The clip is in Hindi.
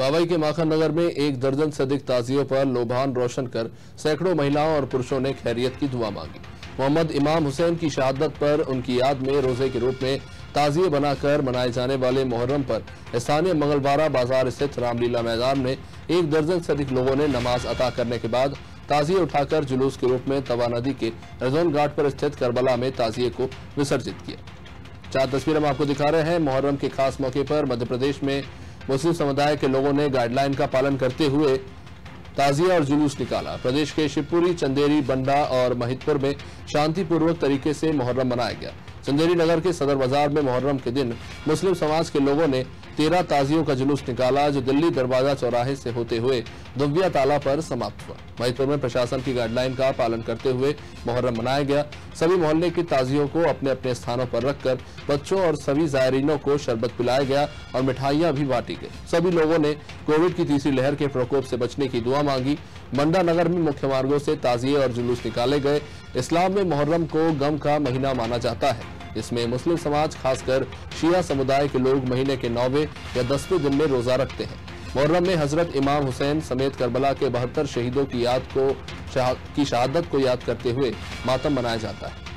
बाबई के माखन नगर में एक दर्जन से अधिक ताजियों पर लोभान रोशन कर सैकड़ों महिलाओं और पुरुषों ने खैरियत की दुआ मांगी। मोहम्मद इमाम हुसैन की शहादत पर उनकी याद में रोज़े के रूप में ताजिए बनाकर मनाए जाने वाले मुहर्रम पर स्थानीय मंगलवारा बाज़ार स्थित रामलीला मैदान में एक दर्जन से अधिक लोगों ने नमाज़ अता करने के बाद ताजिए उठाकर जुलूस के रूप में तवा नदी के रजौन घाट पर स्थित करबला में ताजिए को विसर्जित किया। चार तस्वीरें हम आपको दिखा रहे हैं। मुहर्रम के खास मौके पर मध्य प्रदेश में मुस्लिम समुदाय के लोगों ने गाइडलाइन का पालन करते हुए ताजिया और जुलूस निकाला। प्रदेश के शिवपुरी, चंदेरी, बंडा और महितपुर में शांतिपूर्वक तरीके से मुहर्रम मनाया गया। चंदेरी नगर के सदर बाज़ार में मुहर्रम के दिन मुस्लिम समाज के लोगों ने तेरह ताजियों का जुलूस निकाला, जो दिल्ली दरवाज़ा चौराहे से होते हुए दुबिया ताला पर समाप्त हुआ। महितपुर में प्रशासन की गाइडलाइन का पालन करते हुए मुहर्रम मनाया गया। सभी मोहल्ले की ताजियों को अपने अपने स्थानों पर रखकर बच्चों और सभी जायरीनों को शरबत पिलाया गया और मिठाइयाँ भी बांटी गई। सभी लोगों ने कोविड की तीसरी लहर के प्रकोप से बचने की दुआ मांगी। मंडा नगर में मुख्य मार्गो से ताजिए और जुलूस निकाले गए। इस्लाम में मुहर्रम को गम का महीना माना जाता है। इसमें मुस्लिम समाज, खासकर शिया समुदाय के लोग महीने के नौवे या दसवें दिन में रोजा रखते हैं। मुहर्रम में हज़रत इमाम हुसैन समेत करबला के बहत्तर शहीदों की याद को की शहादत को याद करते हुए मातम मनाया जाता है।